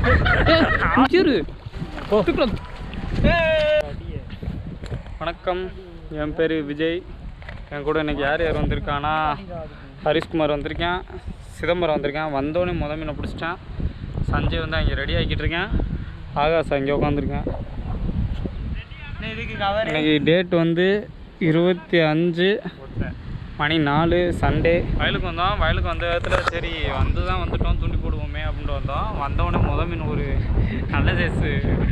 வணக்கம். என் பேர் விஜய். என் கூட இன்னைக்கு யார் யார் வந்திருக்கானா ஹரிஷ்குமார் வந்திருக்கேன் சிதம்பரம் வந்திருக்கேன். வந்தோடனே முத மீனை பிடிச்சிட்டேன். சஞ்சய் வந்து அங்கே ரெடி ஆக்கிட்டு இருக்கேன். ஆகாஷ் அங்கே உட்காந்துருக்கேன் இன்னைக்கு டேட் வந்து இருபத்தி அஞ்சு மணி நாலு சண்டே வயலுக்கு வந்தோம். வயலுக்கு வந்த இடத்துல சரி வந்து தான் வந்துட்டோம் வந்தோம் வந்தோடனே முத மீன் ஒரு நல்ல சைஸ்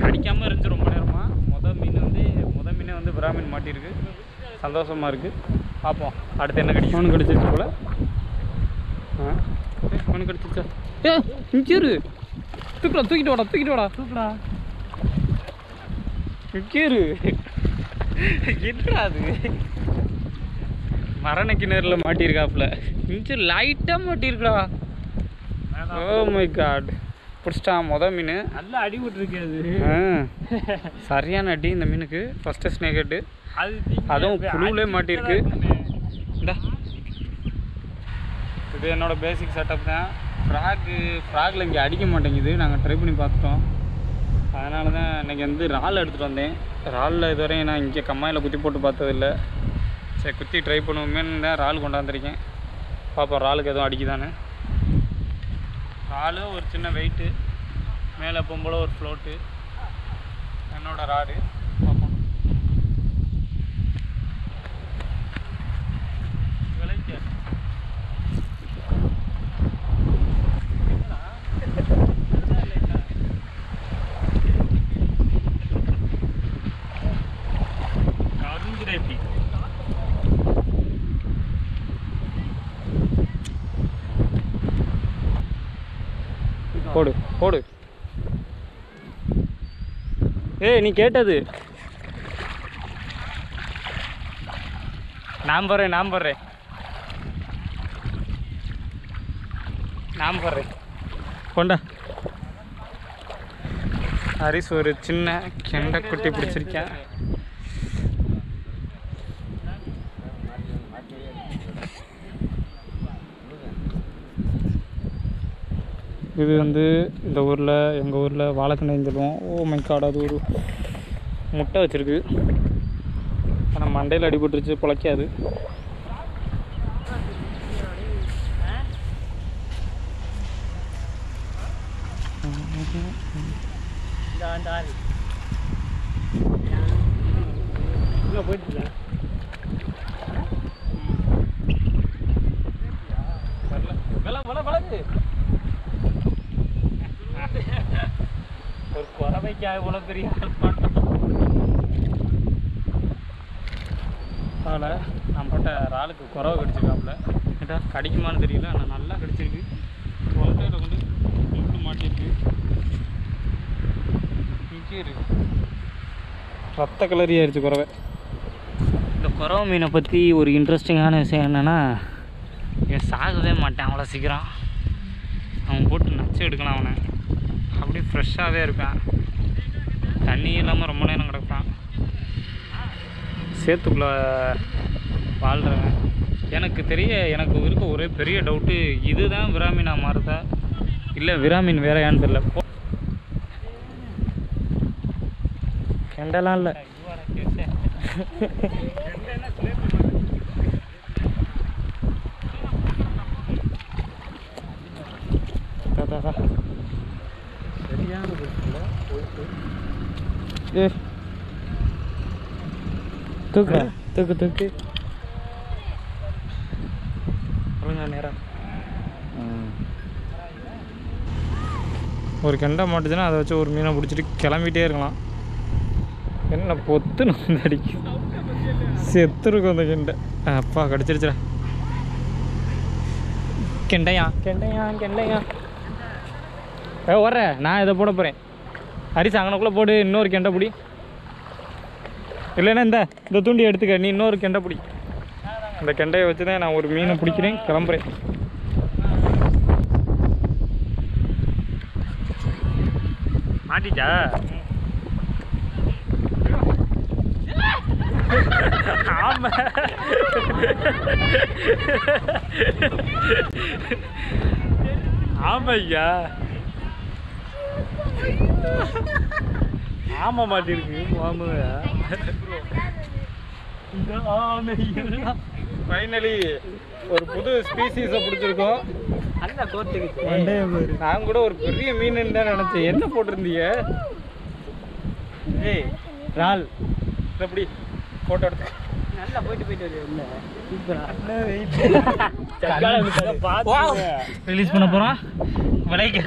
அடிக்காமல் இருந்துச்சு ரொம்ப நேரமாக முத மீன் வந்து முத மீனே வந்து விரா மீன் மாட்டியிருக்கு சந்தோஷமாக இருக்குது பார்ப்போம் அடுத்து என்ன கிடைக்கும்? ஒன்று கிடச்சிருச்சு போல். ஆ. ஒன்று கிடச்சிருச்சா? ஏ இங்கே இரு தூக்கலாம் தூக்கிட்டு வாடா தூக்கிட்டு வாடா. தூக்கடா. இங்கே இரு என்னடா அது? மரண கிணறுல மாட்டியிருக்காப்புல. இன்ச்சு லைட்டாக மாட்டியிருக்கா ஓ மை காட் பிடிச்சிட்டான் மொதல் மீன். நல்லா அடி விட்டுருக்கு அது. சரியான அடி இந்த மீனுக்கு. ஃபஸ்ட்டு ஸ்னேக் ஹெட்டு அதுவும் அடிச்சு மாட்டியிருக்கு. இந்தா. இது என்னோட பேசிக் செட்டப் தான். ஃப்ராக்கு ஃப்ராகில் இங்கே அடிக்க மாட்டேங்குது. நாங்கள் ட்ரை பண்ணி பார்த்துட்டோம். அதனால தான் இன்றைக்கி வந்து இறால் எடுத்துகிட்டு வந்தேன். இறாலில் இதுவரையும் நான் இங்கே கம்மாயில் குத்தி போட்டு பார்த்ததில்ல. சரி குத்தி ட்ரை பண்ணுவோமேன்னு தான் இறால் கொண்டாந்துருக்கேன். பார்ப்போம் இறாலுக்கு எதுவும் அடிக்குதான்னு. ஆளு ஒரு சின்ன வெயிட்டு மேலே போகும்போல ஒரு ஃப்ளோட்டு என்னோட ராடு பார்ப்போம் விளைக்க கரிஞ்சிடும் போடு போடு. ஏய் நீ கேட்டது. நான் போடுறேன் நான் போடுறேன். நான் போடுறேன். கொண்டா. ஹரிஸ் ஒரு சின்ன கெண்டை குட்டி பிடிச்சிருக்கேன் இது வந்து இந்த ஊரில் எங்கள் ஊரில் வாழைக்கண்டைன்னு சொல்லுவோம் ஓ மை காடு அது ஒரு முட்டை வச்சுருக்கு ஆனால் மண்டையில் அடிபட்டுருச்சு பிழைக்காது போயிட்டு அந்த ஆறு போயிட்டுல வில வில விலகு ஒரு குறவைக்காக இவ்வளோ பெரிய ஆள் பண்ணோம் அதில் நான் போட்ட இறாலுக்கு குறவை கடிச்சிருக்காப்புல. கேட்டா கடிக்குமான்னு தெரியல ஆனால் நல்லா கடிச்சிருக்கு. தொண்டையில் கொண்டு முள்ளு மாட்டிருக்கு இங்கே இருக்கு ரத்த கலரி ஆயிடுச்சு குறவை. இந்த குறவை மீனை பற்றி ஒரு இன்ட்ரெஸ்டிங்கான விஷயம் என்னென்னா இவன் சாகவே மாட்டான் அவ்வளோ சீக்கிரம். அவன் போட்டு நச்சு எடுக்கலாம் அவனை. அப்படியே ஃப்ரெஷ்ஷாகவே இருப்பான் தண்ணி இல்லாமல் ரொம்ப நேரம் கிடக்கிறான் சேத்துக்குள்ளே வாழ்கிறவன் எனக்கு தெரிய எனக்கு இருக்க ஒரே பெரிய டவுட்டு இதுதான் விராமீனாக மாறுதா? இல்லை விராமீன் வேறையான்னு தெரியல. போ. கெண்டெல்லாம் இல்லை. ஏ. தூக்கு தூக்கு தூக்கு. ஒழுங்கா நேரம் ஒரு கெண்டை மாட்டுச்சுன்னா அதை வச்சு ஒரு மீனை பிடிச்சிட்டு கிளம்பிட்டே இருக்கலாம். என்ன பொத்து வந்து அடிக்கு செத்துருக்கும் அந்த கெண்டை. அப்பா கடிச்சிருச்சுடா. கெண்டையா? கெண்டையா கெண்டையா? ஏ வர்ற நான் இதை போட போகிறேன் அரிசி அங்கனக்குள்ளே போடு இன்னொரு கெண்டை பிடி. இல்லைன்னா இந்த இந்த தூண்டி எடுத்துக்க நீ இன்னொரு கெண்டை பிடி. இந்த கெண்டையை வச்சு தான் நான் ஒரு மீனை பிடிக்கிறேன் கிளம்புறேன். மாட்டிச்சா? ஆமா. ஆமா ஐயா. ஆமா மாட்டிருக்கு மாமு. இந்த ஆமை ஃபைனலி ஒரு புது ஸ்பீசிஸை பிடிச்சிருக்கோம். அல்ல கோத்துக்கு நான் கூட ஒரு பெரிய மீன் தான் நினைச்சேன். என்ன போட்டிருந்தீங்க? ஏய் ரால். எப்படி போட்டோ எடுத்து. நல்லா போயிட்டு போயிட்டு ரிலீஸ் பண்ண போறோம் விலைக்கு.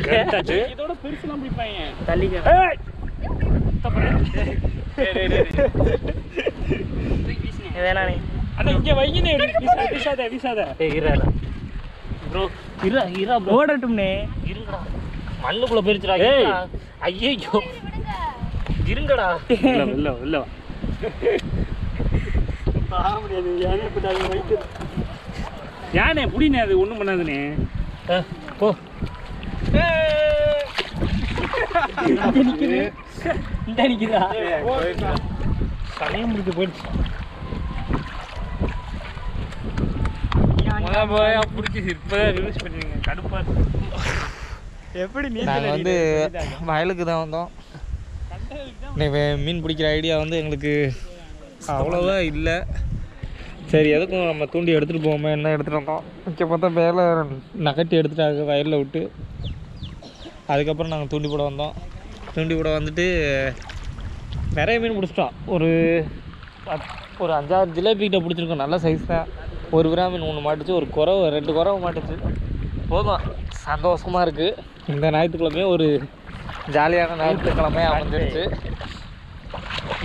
இதோட பெருசுலாம் பிடிப்பாங்க. தள்ளிக்க வேணானே அண்ணா இங்க வைங்கனே வீசாத வீசாத. ஏய் இறால ப்ரோ இரா இரா ப்ரோ ஓடட்டும்னே இருங்கடா. மண்ணுக்குள்ள போயிருச்சுடா ஏய். ஐயோ இருங்கடா. இல்ல இல்ல இல்ல யானே புடினே அது ஒண்ணும் பண்ணாதுனே. போ. இந்த நிக்குதா? சமயம் முடிஞ்சு போயிடுச்சு. எப்படி நாங்கள் வந்து வயலுக்கு தான் வந்தோம். மீன் பிடிக்கிற ஐடியா வந்து எங்களுக்கு அவ்வளோவா இல்லை. சரி எதுக்கும் நம்ம தூண்டி எடுத்துகிட்டு போவோமே. என்ன எடுத்துகிட்டு வந்தோம்? மிச்சம் பார்த்தா வேலை நகட்டி எடுத்துட்டாங்க வயலில் விட்டு. அதுக்கப்புறம் நாங்கள் தூண்டி போட வந்தோம். தூண்டி போட வந்துட்டு நிறைய மீன் பிடிச்சிட்டோம். ஒரு ஒரு அஞ்சாறு ஜிலேபிக்கிட்ட பிடிச்சிருக்கோம் நல்ல சைஸ் தான். ஒரு கிராம் மீன் ஒன்று மாட்டுச்சு ஒரு குறவு ரெண்டு குறவு மாட்டுச்சு. போதும். சந்தோஷமாக இருக்குது இந்த ஞாயிற்றுக்கிழமையும் ஒரு ஜாலியான ஞாயிற்றுக்கிழமையாக அமைஞ்சிருச்சு.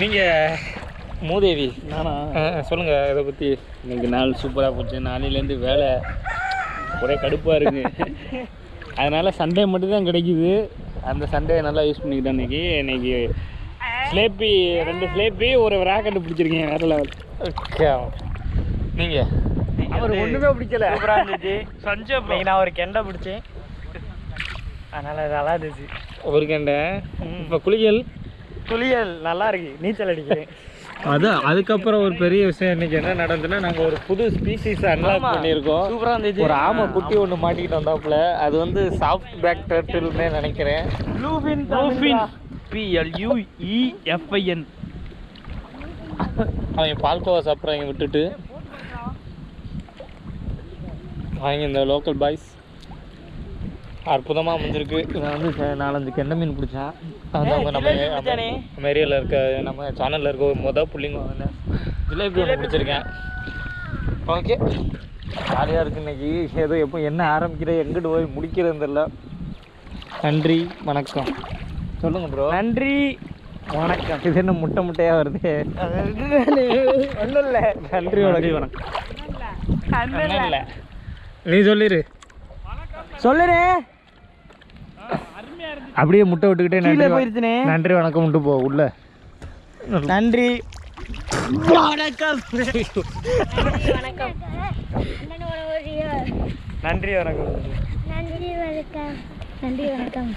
நீங்கள் மூதேவி. நானா? சொல்லுங்கள் இதை பற்றி இன்னைக்கு நாள் சூப்பராக போச்சு. நாளையிலேருந்து வேலை ஒரே கடுப்பாக இருக்கு. அதனால சண்டே மட்டும் தான் கிடைக்குது. அந்த சண்டே நல்லா யூஸ் பண்ணிக்கிட்டேன் இன்னைக்கு. இன்னைக்கு ஸ்லேப்பி ரெண்டு ஸ்லேப்பி ஒரு ராக்கெட்டு பிடிச்சிருக்கேன் வேற லெவல் நீங்கள் அவர் ஒண்ணுமே பிடிக்கல. சூப்பரா இருந்துச்சு. சஞ்சய் இன்னைக்கு நான் ஒரு கெண்டை பிடிச்சேன். அதனால நல்லா இருந்துச்சு. ஒரு கண்டை. இப்போ குளியல்? குளியல் நல்லா இருக்கு. நீச்சல் அடிக்கிறேன். அதான் அதுக்கப்புறம் ஒரு பெரிய விஷயம் இன்னைக்கு என்ன நடந்துன்னா நாங்கள் ஒரு புது ஸ்பீசிஸ் அன்லாக் பண்ணியிருக்கோம். சூப்பரா இருந்துச்சு. ஒரு ஆமை குட்டி ஒன்று மாட்டிக்கிட்டு வந்தாப்புல. அது வந்து சாஃப்ட் பேக் டர்ட்டில்னே நினைக்கிறேன். ப்ளூஃபின் ப்ளூஃபின் பிஎல்யூஇஎஃப்ஐஎன் அவங்க பால்கோவா சாப்பிட்றாங்க விட்டுட்டு. அவங்க இந்த லோக்கல் பாய்ஸ் அற்புதமாக அமைஞ்சிருக்கு நான் வந்து நாலஞ்சு கெண்டை மீன் பிடிச்சேன் அது நம்ம நம்ம நம்ம ஏரியாவில் இருக்க நம்ம சேனலில் இருக்க ஒரு மொதல் புள்ளிங்க வந்து ஜிலேபி ஒன்று பிடிச்சிருக்கேன். ஓகே. ஜாலியாக இருக்கு இன்னைக்கு. ஏதோ எப்போ என்ன ஆரம்பிக்கிறேன் எங்கிட்டு போய் முடிக்கிறதுன்னு தெரியல. நன்றி வணக்கம். சொல்லுங்கள் ப்ரோ நன்றி. வணக்கம். இது என்ன முட்டை முட்டையாக வருது? ஒன்றும் இல்லை நன்றி வணக்கம். வணக்கம் இல்லை நீ சொல்லிடு சொல்லுறே. அப்படியே முட்டை விட்டுக்கிட்டே நன்றி போயிருச்சுனே. நன்றி வணக்கம் விட்டு போ உள்ள. நன்றி வணக்கம். நன்றி வணக்கம். நன்றி வணக்கம். நன்றி வணக்கம்.